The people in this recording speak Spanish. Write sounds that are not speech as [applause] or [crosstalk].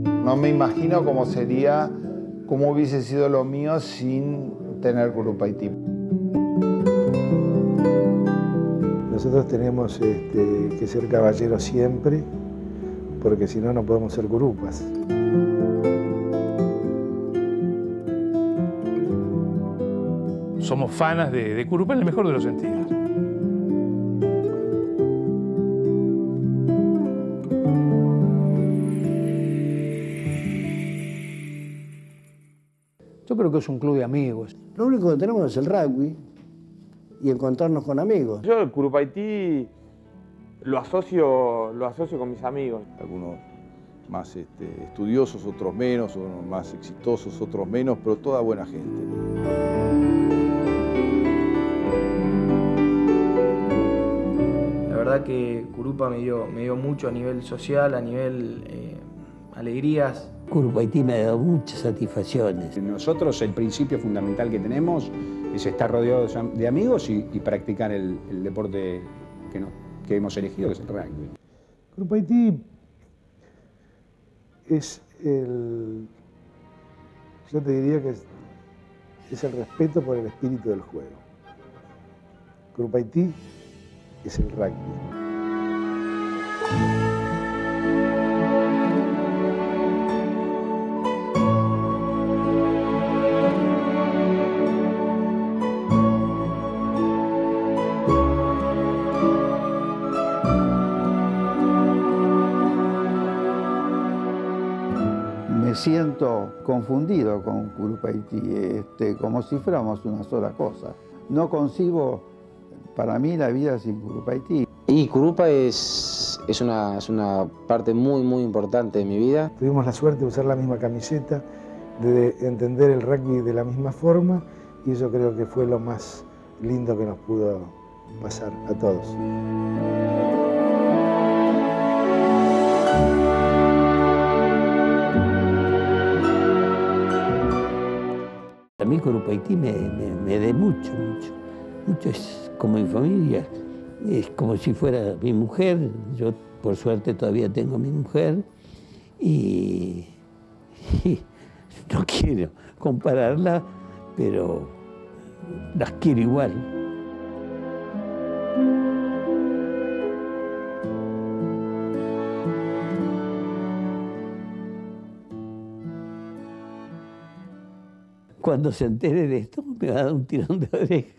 No me imagino cómo sería, cómo hubiese sido lo mío sin tener Grupo Haití. Nosotros tenemos este, que ser caballeros siempre, porque si no, no podemos ser grupas. Somos fanas de, de Curupa en el mejor de los sentidos. Yo creo que es un club de amigos. Lo único que tenemos es el rugby y encontrarnos con amigos. Yo el Curupaití lo asocio, lo asocio con mis amigos. Algunos más este, estudiosos, otros menos, unos más exitosos, otros menos, pero toda buena gente. La verdad que Curupa me dio, me dio mucho a nivel social, a nivel eh, alegrías. Curupaití me ha dado muchas satisfacciones. Nosotros el principio fundamental que tenemos es estar rodeados de amigos y, y practicar el, el deporte que, no, que hemos elegido, que es el rugby. Grupo Haití es el, yo te diría que es, es el respeto por el espíritu del juego. Grupo Haití es el rugby. Me siento confundido con Curupaití, este, como si fuéramos una sola cosa. No concibo para mí la vida sin Curupaití. Y Curupa es, es, una, es una parte muy, muy importante de mi vida. Tuvimos la suerte de usar la misma camiseta, de entender el rugby de la misma forma y eso creo que fue lo más lindo que nos pudo pasar a todos. A mí Curupaití me, me, me dé mucho, mucho. Mucho es como mi familia, es como si fuera mi mujer. Yo, por suerte, todavía tengo mi mujer y, [laughs] y no quiero compararla, pero las quiero igual. Cuando se entere de esto, me va a dar un tirón de oreja.